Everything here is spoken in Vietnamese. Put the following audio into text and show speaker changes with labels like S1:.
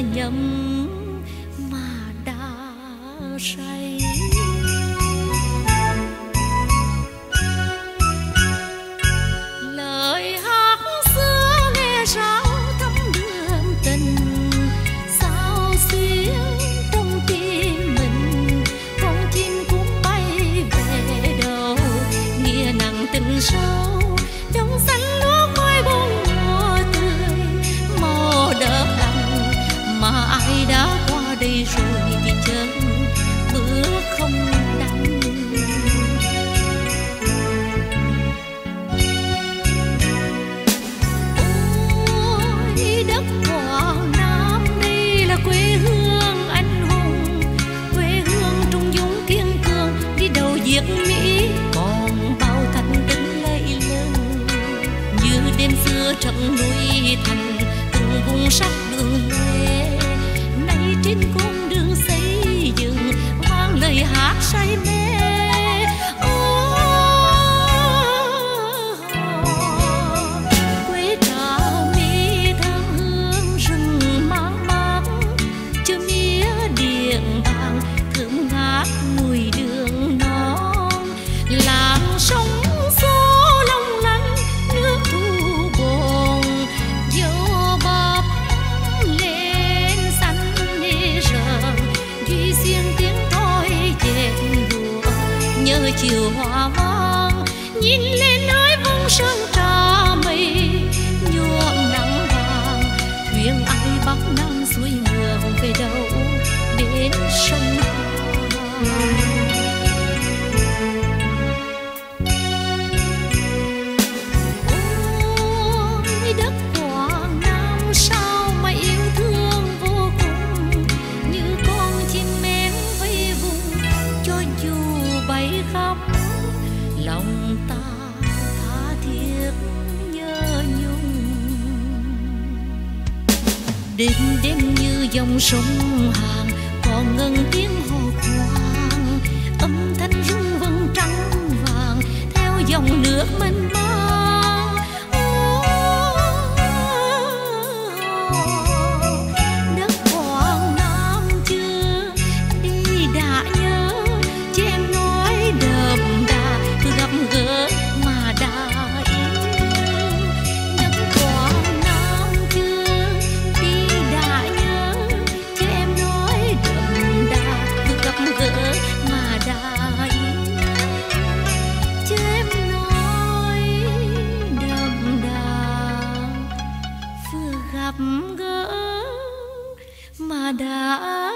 S1: nhầm mà đã say. Lời hát xưa nghe sao thấm đượm tình, sao xuyến trong tim mình, con chim cũng bay về đâu nghĩa nặng tình sâu ai đã qua đây rồi thì chân bữa không đắng. Ôi, đất quảng nam đây là quê hương anh hùng. Quê hương trung dũng kiên cường, đi đầu diệt mỹ còn bao thành tính lây lưng như đêm xưa trận núi thành, từng vùng sắc chiều hòa vang, nhìn lên nơi vùng sơn trà mây, nhuộm nắng vàng thuyền ai bắc nam xuôi ngược về đâu đến sông Hàn. Khắp lòng ta tha thiết nhớ nhung. Đêm đêm như dòng sông hàng còn ngân tiếng hò quang. Âm thanh rung vân trắng vàng, theo dòng nước mênh gặp gỡ mà đã